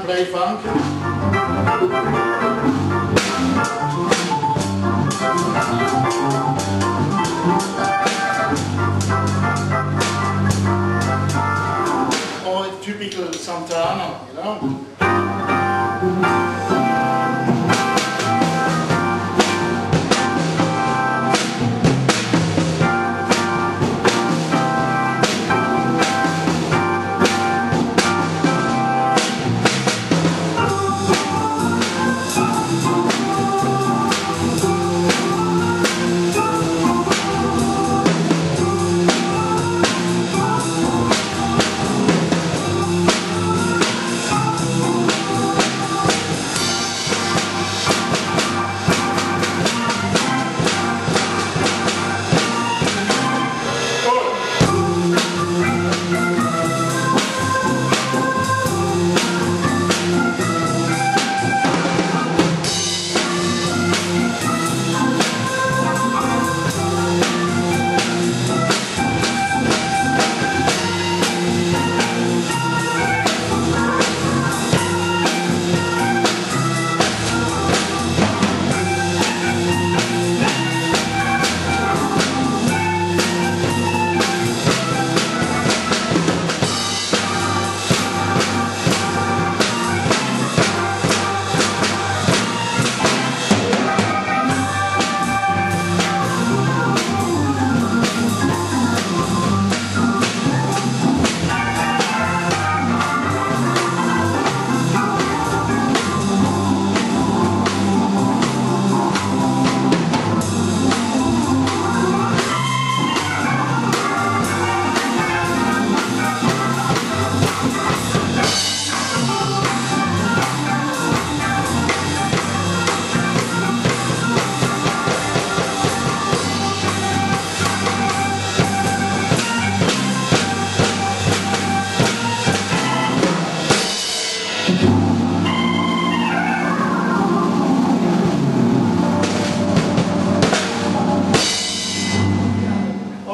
J-Funk. Or a typical Santana, you know?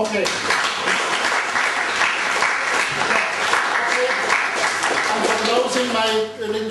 Okay. I'm closing my little